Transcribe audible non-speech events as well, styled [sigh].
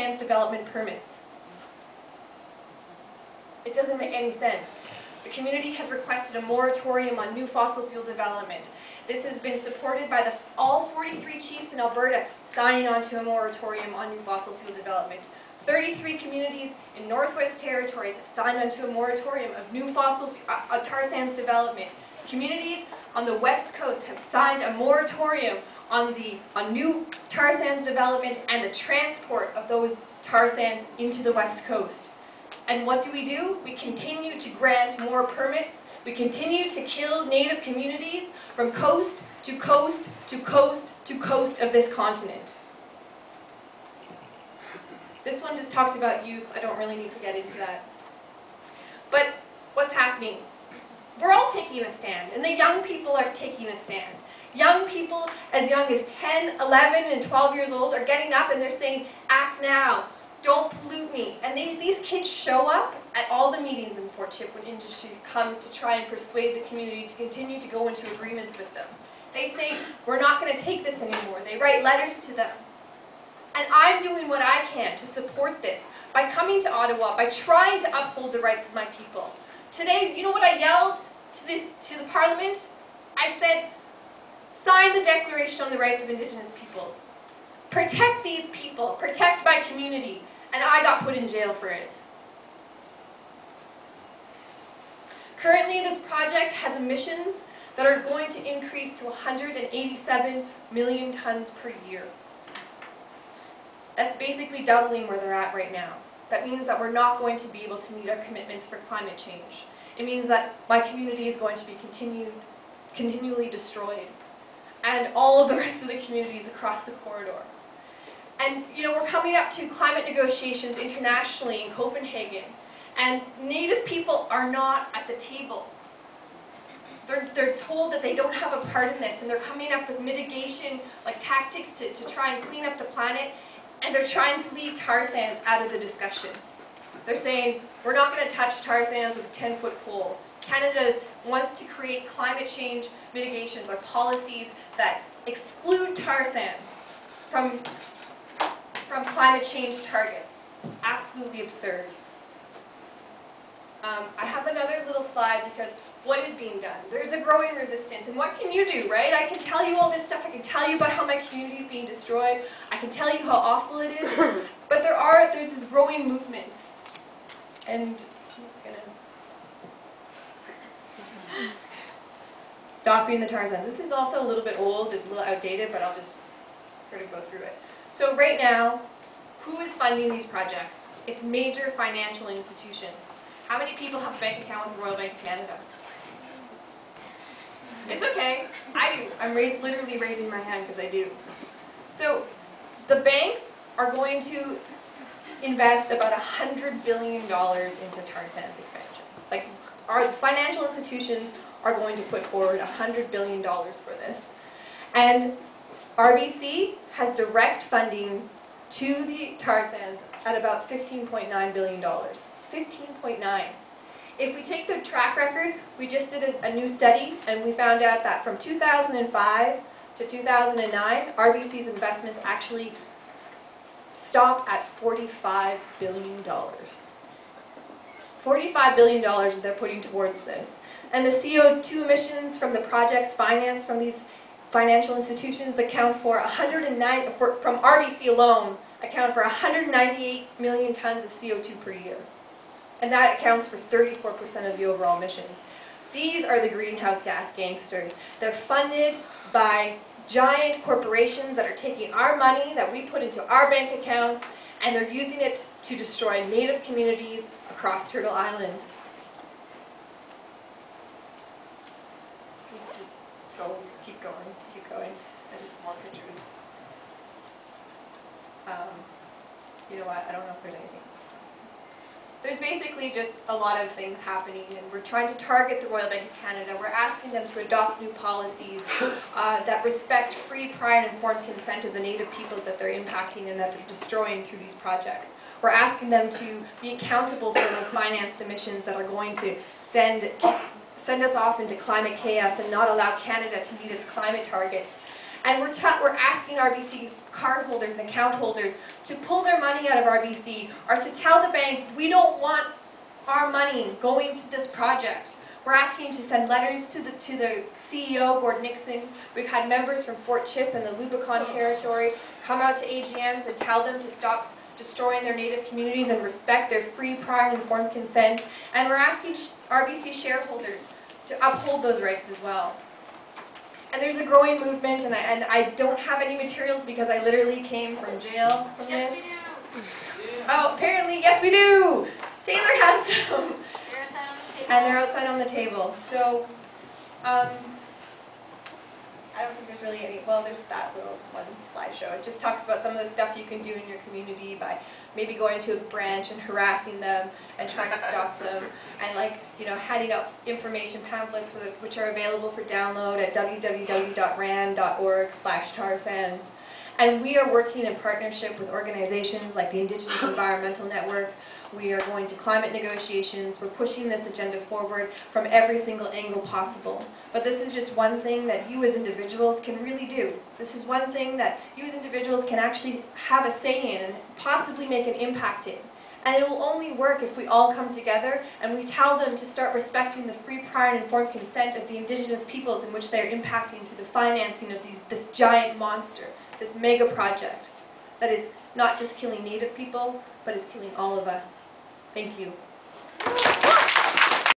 sands development permits. It doesn't make any sense. The community has requested a moratorium on new fossil fuel development. This has been supported by the, all 43 chiefs in Alberta signing on to a moratorium on new fossil fuel development. 33 communities in Northwest Territories have signed on to a moratorium of new fossil, uh, tar sands development. Communities on the West Coast have signed a moratorium on the on new tar sands development and the transport of those tar sands into the West Coast. And what do we do? We continue to grant more permits. We continue to kill native communities from coast to coast to coast to coast of this continent. This one just talked about youth. I don't really need to get into that. But what's happening? We're all taking a stand, and the young people are taking a stand. Young people as young as 10, 11, and 12 years old are getting up and they're saying, act now, don't pollute me. And these, these kids show up at all the meetings in Fort Chip when industry comes to try and persuade the community to continue to go into agreements with them. They say, we're not going to take this anymore. They write letters to them. And I'm doing what I can to support this by coming to Ottawa, by trying to uphold the rights of my people. Today, you know what I yelled to, this, to the Parliament? I said, sign the Declaration on the Rights of Indigenous Peoples. Protect these people, protect my community, and I got put in jail for it. Currently, this project has emissions that are going to increase to 187 million tons per year. That's basically doubling where they're at right now. That means that we're not going to be able to meet our commitments for climate change. It means that my community is going to be continued, continually destroyed. And all of the rest of the communities across the corridor. And you know, we're coming up to climate negotiations internationally in Copenhagen. And Native people are not at the table. They're, they're told that they don't have a part in this, and they're coming up with mitigation like tactics to, to try and clean up the planet, and they're trying to leave tar sands out of the discussion. They're saying, we're not going to touch tar sands with a 10-foot pole. Canada wants to create climate change mitigations or policies that exclude tar sands from from climate change targets. It's absolutely absurd. Um, I have another little slide because what is being done? There's a growing resistance, and what can you do, right? I can tell you all this stuff, I can tell you about how my community is being destroyed, I can tell you how awful it is, [coughs] but there are, there's this growing movement, and Stopping the tar sands. This is also a little bit old, it's a little outdated, but I'll just sort of go through it. So right now, who is funding these projects? It's major financial institutions. How many people have a bank account with the Royal Bank of Canada? It's okay. I do. I'm literally raising my hand because I do. So the banks are going to invest about $100 billion into tar sands expansions. Like our financial institutions are going to put forward $100 billion for this. And RBC has direct funding to the tar sands at about $15.9 billion. 15.9. If we take the track record, we just did a, a, new study and we found out that from 2005 to 2009, RBC's investments actually stopped at $45 billion. $45 billion they're putting towards this. And the CO2 emissions from the projects financed from these financial institutions account for 109, for, from RBC alone, account for 198 million tons of CO2 per year. And that accounts for 34% of the overall emissions. These are the greenhouse gas gangsters. They're funded by giant corporations that are taking our money that we put into our bank accounts and they're using it to destroy native communities across Turtle Island. Just go, keep going, keep going. I just want pictures. Um, you know what, I don't know if there's anything. Basically just a lot of things happening and we're trying to target the Royal Bank of Canada. We're asking them to adopt new policies uh, that respect free, prior and informed consent of the native peoples that they're impacting and that they're destroying through these projects. We're asking them to be accountable for those financed emissions that are going to send, send us off into climate chaos and not allow Canada to meet its climate targets. And we're, we're asking RBC cardholders and account holders to pull their money out of RBC or to tell the bank, we don't want our money going to this project. We're asking to send letters to the, to the CEO, Gord Nixon. We've had members from Fort Chip and the Lubicon territory come out to AGMs and tell them to stop destroying their native communities and respect their free, prior, informed consent. And we're asking RBC shareholders to uphold those rights as well. And there's a growing movement, and I, and I don't have any materials because I literally came from jail from Yes, this. we do. Oh, apparently, yes we do! Taylor has some. They're outside on the table. And they're outside on the table. So, um, I don't think there's really any, well, there's that little one slideshow. It just talks about some of the stuff you can do in your community by maybe going to a branch and harassing them and trying to stop them. And like, you know, handing out information pamphlets which are available for download at www.ran.org slash tar sands. And we are working in partnership with organizations like the Indigenous Environmental Network. We are going to climate negotiations. We're pushing this agenda forward from every single angle possible. But this is just one thing that you as individuals can really do. This is one thing that you as individuals can actually have a say in and possibly make an impact in. And it will only work if we all come together and we tell them to start respecting the free, prior, and informed consent of the indigenous peoples in which they're impacting to the financing of these, this giant monster, this mega project that is not just killing native people, but is killing all of us. Thank you.